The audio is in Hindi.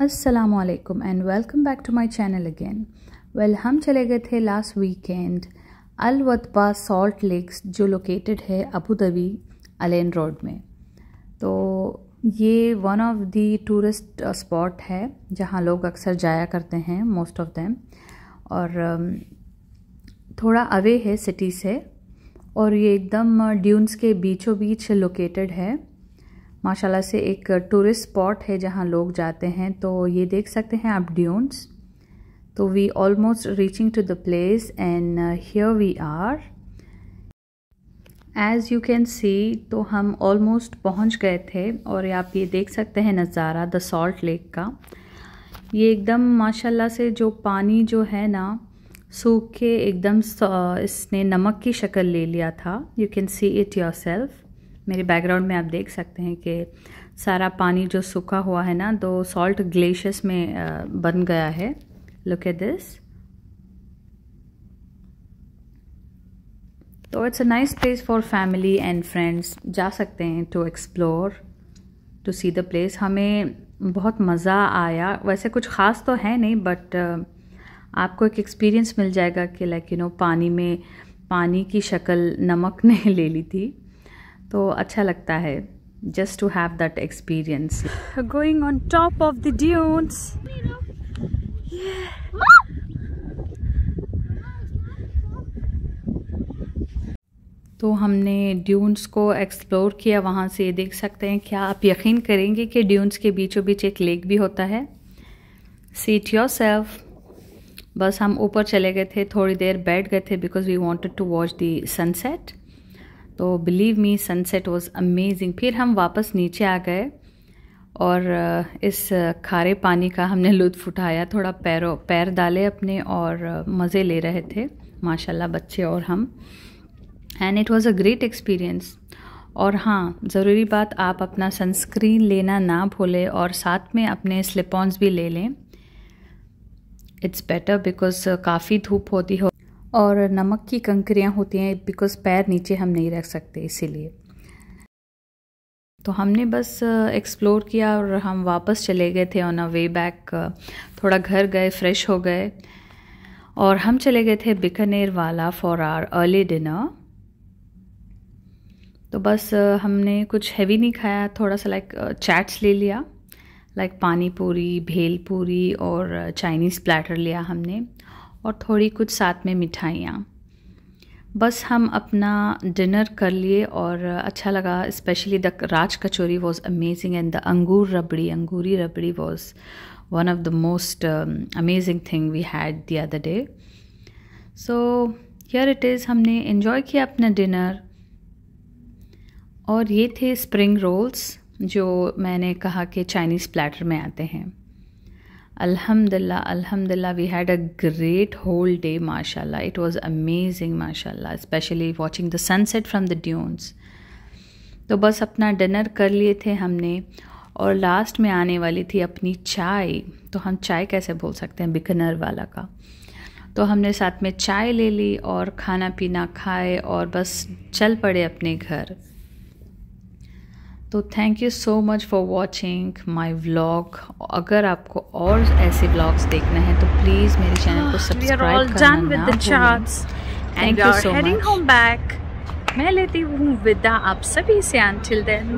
असलकम and welcome back to my channel again well हम चले गए थे last weekend Al Wathba salt lakes जो लोकेटेड है Abu Dhabi Al Ain road में. तो ये one of the tourist spot है जहाँ लोग अक्सर जाया करते हैं मोस्ट ऑफ़ देम और um, थोड़ा अवे है सिटी से और ये एकदम ड्यून्स के बीचों बीच लोकेटेड है. माशाल्लाह से एक टूरिस्ट स्पॉट है जहाँ लोग जाते हैं। तो ये देख सकते हैं आप ड्यून्स तो we almost reaching to the place and here we are as you can see तो हम ऑलमोस्ट पहुँच गए थे और आप ये देख सकते हैं नज़ारा द सॉल्ट लेक का। ये एकदम माशाल्लाह से जो पानी जो है ना, सूख के एकदम इसने नमक की शक्ल ले लिया था। You can see it yourself मेरे बैकग्राउंड में आप देख सकते हैं कि सारा पानी जो सूखा हुआ है ना तो सॉल्ट ग्लेशियस में बन गया है। लुक एट दिस तो it's a nice place for family and friends जा सकते हैं to explore to see the place हमें बहुत मज़ा आया। वैसे कुछ ख़ास तो है नहीं बट आपको एक एक्सपीरियंस मिल जाएगा कि लाइक यू नो पानी में, पानी की शक्ल नमक ने ले ली थी। तो अच्छा लगता है just to have that experience going on top of the dunes तो हमने ड्यून्स को एक्सप्लोर किया वहाँ से ये देख सकते हैं क्या आप यकीन करेंगे कि ड्यून्स के बीचों बीच एक लेक भी होता है। सीट योर सेल्फ बस हम ऊपर चले गए थे थोड़ी देर बैठ गए थे because we wanted to watch the sunset तो believe me sunset was amazing फिर हम वापस नीचे आ गए और इस खारे पानी का हमने लुत्फ़ उठाया, थोड़ा पैरों, पैर डाले अपने और मज़े ले रहे थे, माशाल्लाह बच्चे और हम। And it was a great experience और हाँ ज़रूरी बात, आप अपना सनस्क्रीन लेना ना भूलें और साथ में अपने स्लिपॉन्स भी ले लें। इट्स बेटर बिकॉज़ काफ़ी धूप होती हो और नमक की कंकरियाँ होती हैं बिकॉज़ पैर नीचे हम नहीं रख सकते, इसीलिए। तो हमने बस एक्सप्लोर किया और हम वापस चले गए थे ऑन अ वे बैक थोड़ा घर गए फ्रेश हो गए। और हम चले गए थे बिकानेर वाला फॉर आर अर्ली डिनर तो बस हमने कुछ हैवी नहीं खाया, थोड़ा सा लाइक चैट्स ले लिया। लाइक पानी पूरी, भेल पूरी और चाइनीज़ प्लेटर लिया हमने। और थोड़ी कुछ साथ में मिठाइयाँ। बस हम अपना डिनर कर लिए और अच्छा लगा specially the raj kachori was amazing and the angoor rabri angoori rabri was one of the most amazing thing we had the other day so here it is हमने इन्जॉय किया अपना डिनर और ये थे स्प्रिंग रोल्स जो मैंने कहा कि चाइनीज़ प्लेटर में आते हैं। अल्हम्दुलिल्लाह अल्हम्दुलिल्लाह we had a great whole day माशाल्लाह इट वाज अमेजिंग माशाल्लाह specially watching the sunset from the dunes तो बस अपना डिनर कर लिए थे हमने, और लास्ट में आने वाली थी अपनी चाय। तो हम चाय कैसे बोल सकते हैं बिकनर वाला का? तो हमने साथ में चाय ले ली और खाना पीना खाए, और बस चल पड़े अपने घर। तो thank you so much for watching my vlog अगर आपको और ऐसे ब्लॉग्स देखना है तो प्लीज़ मेरे चैनल को सब्सक्राइब करना thank you so much back मैं लेती हूँ विदा आप सभी से अंटिल देन